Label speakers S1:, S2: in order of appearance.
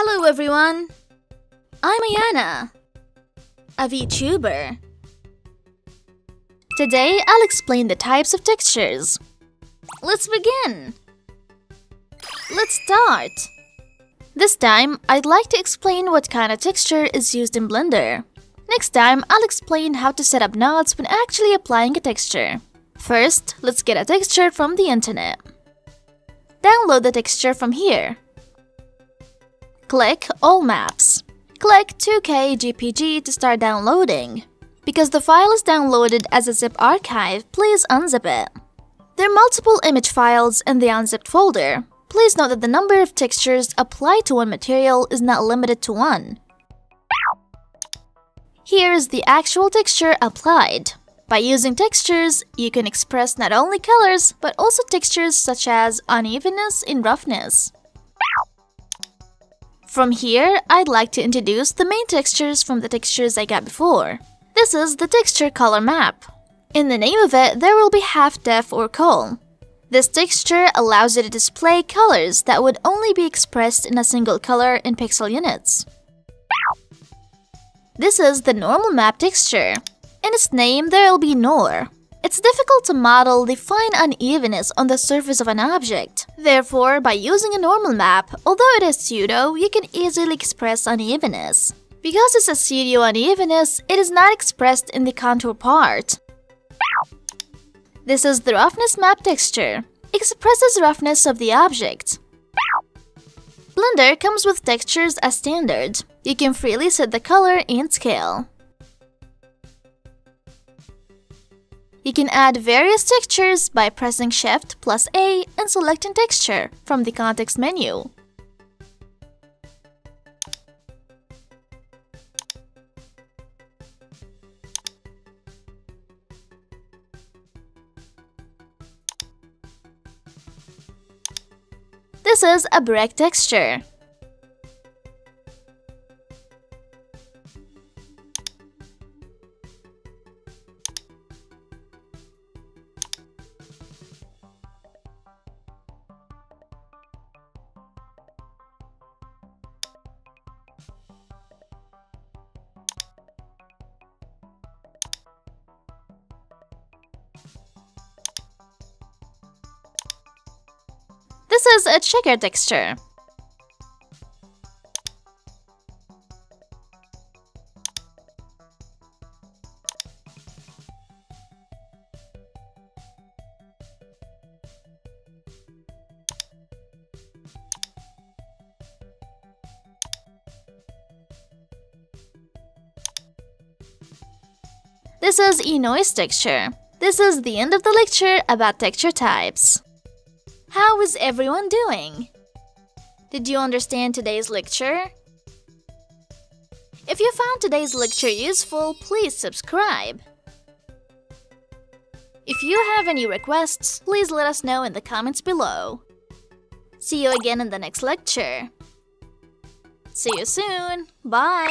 S1: Hello everyone! I'm Ayana, a VTuber. Today, I'll explain the types of textures. Let's begin! Let's start! This time, I'd like to explain what kind of texture is used in Blender. Next time, I'll explain how to set up nodes when actually applying a texture. First, let's get a texture from the internet. Download the texture from here. Click All Maps. Click 2K JPG to start downloading. Because the file is downloaded as a zip archive, please unzip it. There are multiple image files in the unzipped folder. Please note that the number of textures applied to one material is not limited to one. Here is the actual texture applied. By using textures, you can express not only colors, but also textures such as unevenness and roughness. From here, I'd like to introduce the main textures from the textures I got before. This is the texture color map. In the name of it, there will be half def or col. This texture allows you to display colors that would only be expressed in a single color in pixel units. This is the normal map texture. In its name, there will be nor. It's difficult to model the fine unevenness on the surface of an object. Therefore, by using a normal map, although it is pseudo, you can easily express unevenness. Because it's a pseudo unevenness, it is not expressed in the contour part. This is the roughness map texture. Expresses roughness of the object. Blender comes with textures as standard. You can freely set the color and scale. You can add various textures by pressing Shift plus A and selecting Texture from the context menu. This is a brick texture. This is a checker texture. This is e-noise texture. This is the end of the lecture about texture types. How is everyone doing? Did you understand today's lecture? If you found today's lecture useful, please subscribe. If you have any requests, please let us know in the comments below. See you again in the next lecture. See you soon. Bye.